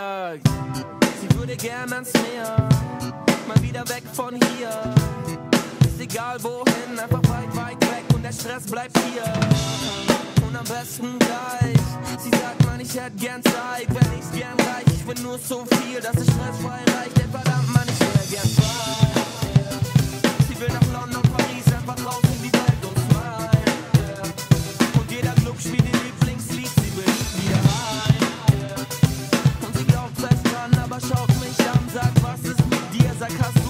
sagt, sie würde gern ans Meer, mal wieder weg von hier. Ist egal wohin, einfach weit, weit weg und der Stress bleibt hier. Und am besten gleich, sie sagt, man, ich hätte gern Zeit, wenn ich's gern reich, ich will nur so viel, dass es stressfrei reicht. Etwa Casa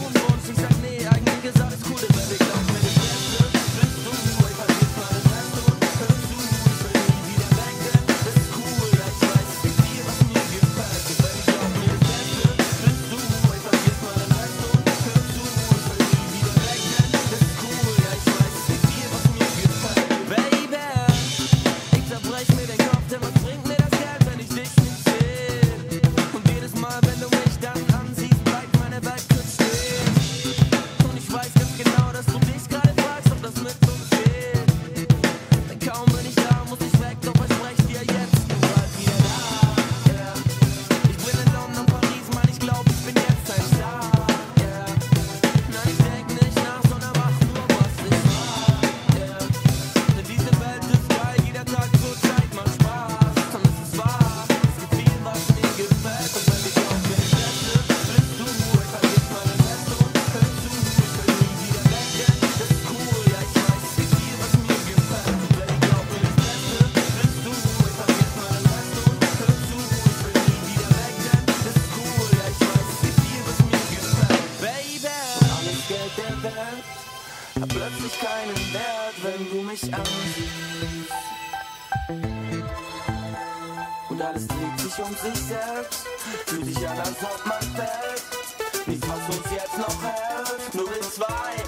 König der Welt. hat plötzlich keinen Wert, wenn du mich ansiehst. Und alles dreht sich um sich selbst. fühlt sich an, als ob man fällt. Nichts, was uns jetzt noch hält, nur wir zwei.